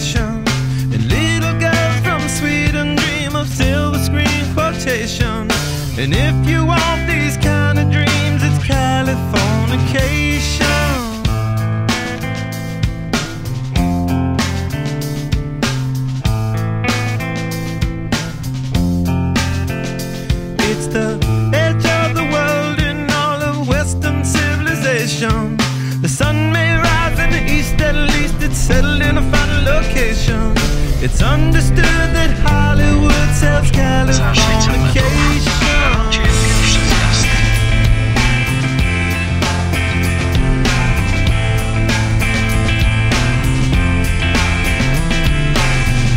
vacation. And little girls from Sweden dream of silver screen quotation. And if you want these kind of dreams, it's Californication. It's the edge of the world in all of Western civilization. The sun at least it's settled in a final location. It's understood that Hollywood sells Californication.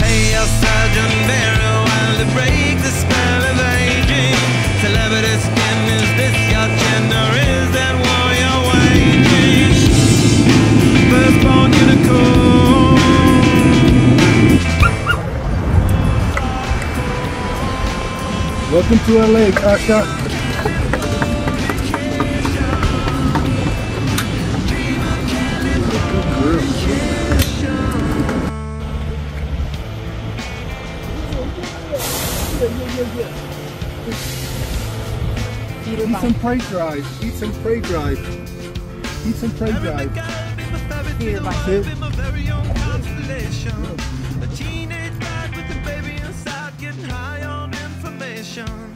Hey, your Sergeant Barrow, while to break the spell of aging. Celebrity skin, is this your gender? Is that Welcome to LA, Kasha. Eat some prey drive. Eat some prey drive. Eat some prey drive. Here, my bride